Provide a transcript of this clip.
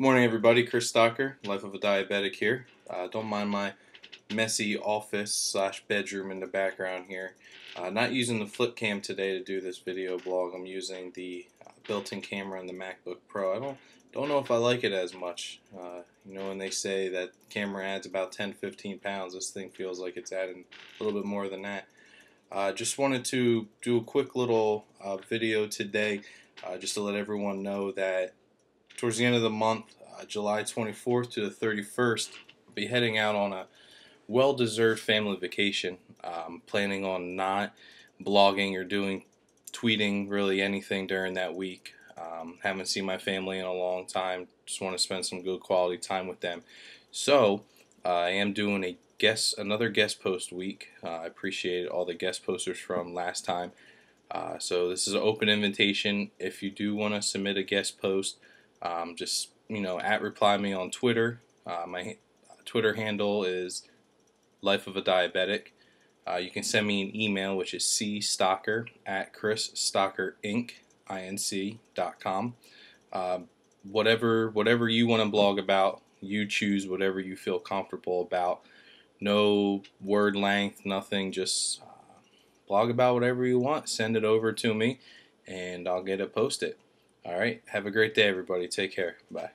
Good morning, everybody. Chris Stocker, Life of a Diabetic here. Uh, don't mind my messy office slash bedroom in the background here. Uh, not using the flip cam today to do this video blog. I'm using the uh, built-in camera on the MacBook Pro. I don't don't know if I like it as much. Uh, you know, when they say that camera adds about 10-15 pounds, this thing feels like it's adding a little bit more than that. Uh, just wanted to do a quick little uh, video today just to let everyone know that towards the end of the month, uh, July 24th to the 31st, I'll be heading out on a well-deserved family vacation. Um, planning on not blogging or doing tweeting really anything during that week. Um, haven't seen my family in a long time. Just want to spend some good quality time with them. So uh, I am doing a guest, another guest post week. Uh, I appreciate all the guest posters from last time. Uh, so this is an open invitation. If you do want to submit a guest post, um, just you know at reply me on Twitter. Uh, my Twitter handle is Life of a Diabetic. Uh, you can send me an email, which is cstocker at chrisstockerinc.com. Uh, whatever whatever you want to blog about, you choose whatever you feel comfortable about. No word length, nothing. Just uh, blog about whatever you want. Send it over to me, and I'll get it posted. All right. Have a great day, everybody. Take care. Bye.